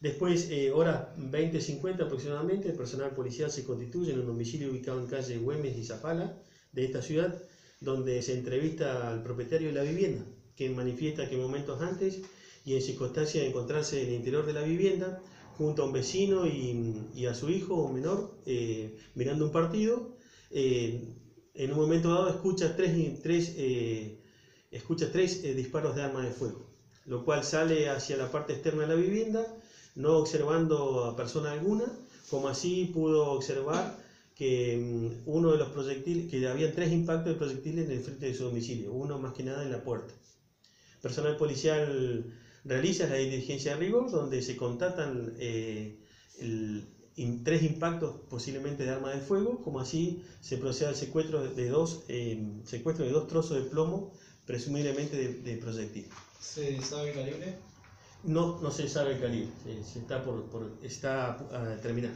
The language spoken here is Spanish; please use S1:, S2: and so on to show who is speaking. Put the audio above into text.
S1: Después, eh, horas 20.50 aproximadamente, el personal policial se constituye en un domicilio ubicado en calle Güemes y Zapala de esta ciudad, donde se entrevista al propietario de la vivienda, que manifiesta que momentos antes y en circunstancia de encontrarse en el interior de la vivienda, junto a un vecino y, a su hijo o menor, eh, mirando un partido, eh, en un momento dado escucha tres, tres, escucha tres disparos de arma de fuego, lo cual sale hacia la parte externa de la vivienda no observando a persona alguna, como así pudo observar que mm, uno de los proyectiles, que había tres impactos de proyectiles en el frente de su domicilio, uno más que nada en la puerta. Personal policial realiza la diligencia de rigor, donde se contatan eh, tres impactos posiblemente de arma de fuego, como así se procede al secuestro de dos, eh, secuestro de dos trozos de plomo, presumiblemente de, de proyectil.
S2: ¿Se sabe el calibre?
S1: No, no se sabe el calibre, se, está por, está a terminar.